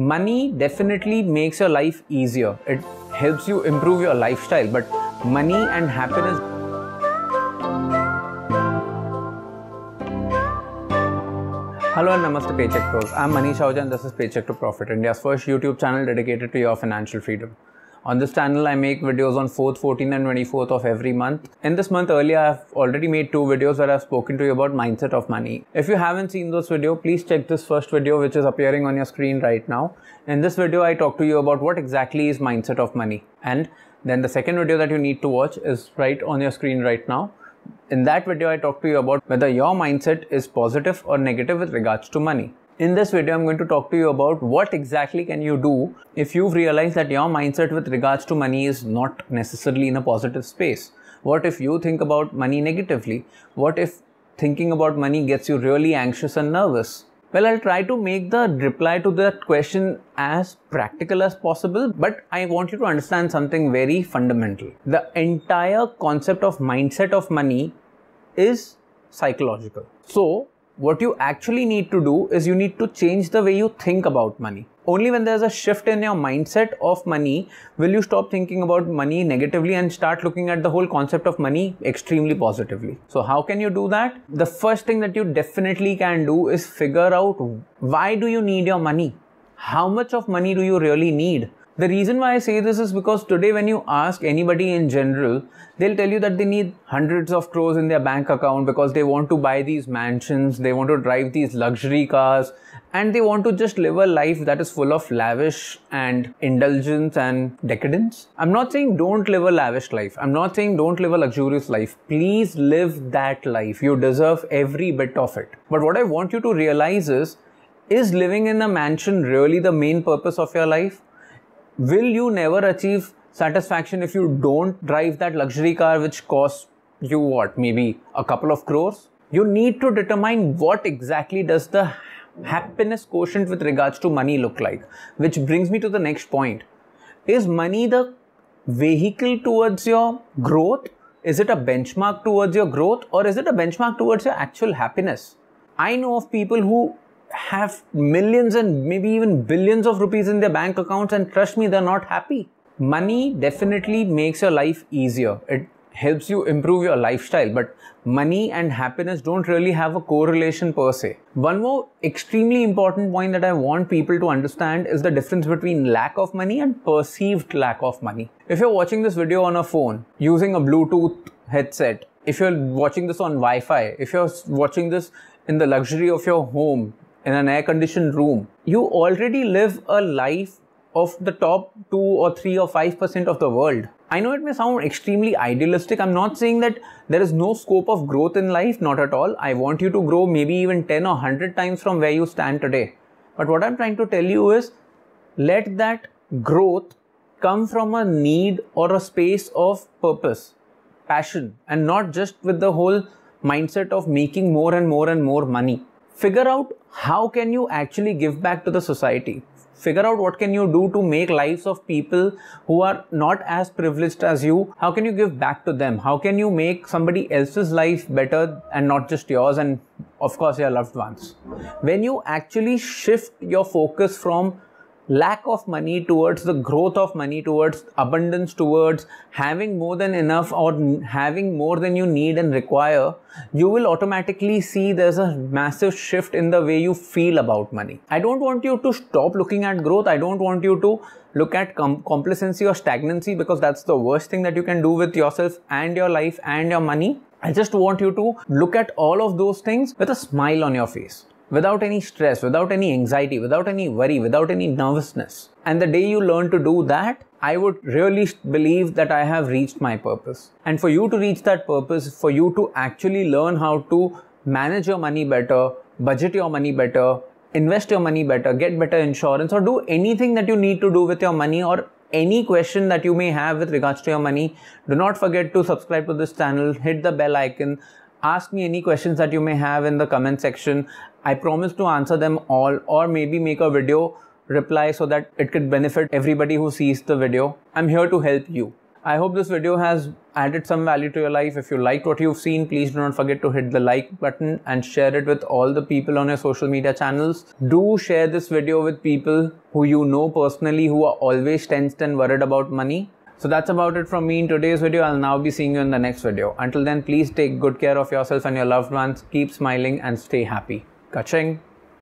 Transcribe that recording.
money definitely makes your life easier. It helps you improve your lifestyle, but money and happiness. Hello and Namaste Paycheck Pros. I'm Manissh Ahuuja and this is Paycheck to Profit, India's first YouTube channel dedicated to your financial freedom. On this channel, I make videos on 4th, 14th and 24th of every month. In this month earlier, I've already made two videos where I've spoken to you about mindset of money. If you haven't seen those videos, please check this first video which is appearing on your screen right now. In this video, I talk to you about what exactly is mindset of money. And then the second video that you need to watch is right on your screen right now. In that video, I talk to you about whether your mindset is positive or negative with regards to money. In this video, I'm going to talk to you about what exactly can you do if you've realized that your mindset with regards to money is not necessarily in a positive space. What if you think about money negatively? What if thinking about money gets you really anxious and nervous? Well, I'll try to make the reply to that question as practical as possible, but I want you to understand something very fundamental. The entire concept of mindset of money is psychological. So, what you actually need to do is you need to change the way you think about money. Only when there's a shift in your mindset of money will you stop thinking about money negatively and start looking at the whole concept of money extremely positively. So how can you do that? The first thing that you definitely can do is figure out why do you need your money? How much of money do you really need? The reason why I say this is because today, when you ask anybody in general, they'll tell you that they need hundreds of crores in their bank account because they want to buy these mansions, they want to drive these luxury cars, and they want to just live a life that is full of lavish and indulgence and decadence. I'm not saying don't live a lavish life. I'm not saying don't live a luxurious life. Please live that life. You deserve every bit of it. But what I want you to realize is, is living in a mansion really the main purpose of your life? Will you never achieve satisfaction if you don't drive that luxury car which costs you what maybe a couple of crores? You need to determine what exactly does the happiness quotient with regards to money look like. Which brings me to the next point. Is money the vehicle towards your growth? Is it a benchmark towards your growth? Or is it a benchmark towards your actual happiness? I know of people who have millions and maybe even billions of rupees in their bank accounts and trust me they're not happy. Money definitely makes your life easier. It helps you improve your lifestyle but money and happiness don't really have a correlation per se. One more extremely important point that i want people to understand is the difference between lack of money and perceived lack of money. If you're watching this video on a phone using a bluetooth headset if you're watching this on wi-fi if you're watching this in the luxury of your home in an air conditioned room, you already live a life of the top 2 or 3 or 5% of the world. I know it may sound extremely idealistic. I'm not saying that there is no scope of growth in life, not at all. I want you to grow maybe even 10 or 100 times from where you stand today. But what I'm trying to tell you is let that growth come from a need or a space of purpose, passion, and not just with the whole mindset of making more and more and more money figure out how can you actually give back to the society. Figure out what can you do to make lives of people who are not as privileged as you. How can you give back to them? How can you make somebody else's life better and not just yours and of course your loved ones? When you actually shift your focus from lack of money towards the growth of money towards abundance towards having more than enough or having more than you need and require you will automatically see there's a massive shift in the way you feel about money. I don't want you to stop looking at growth. I don't want you to look at com- complacency or stagnancy because that's the worst thing that you can do with yourself and your life and your money. I just want you to look at all of those things with a smile on your face without any stress, without any anxiety, without any worry, without any nervousness. And the day you learn to do that, I would really believe that I have reached my purpose. And for you to reach that purpose, for you to actually learn how to manage your money better, budget your money better, invest your money better, get better insurance, or do anything that you need to do with your money or any question that you may have with regards to your money, do not forget to subscribe to this channel, hit the bell icon, ask me any questions that you may have in the comment section. I promise to answer them all or maybe make a video reply so that it could benefit everybody who sees the video. I'm here to help you. I hope this video has added some value to your life. If you liked what you've seen, please do not forget to hit the like button and share it with all the people on your social media channels. Do share this video with people who you know personally who are always tensed and worried about money. So that's about it from me in today's video. I'll now be seeing you in the next video. Until then, please take good care of yourself and your loved ones. Keep smiling and stay happy. Kaching.